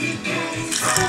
Because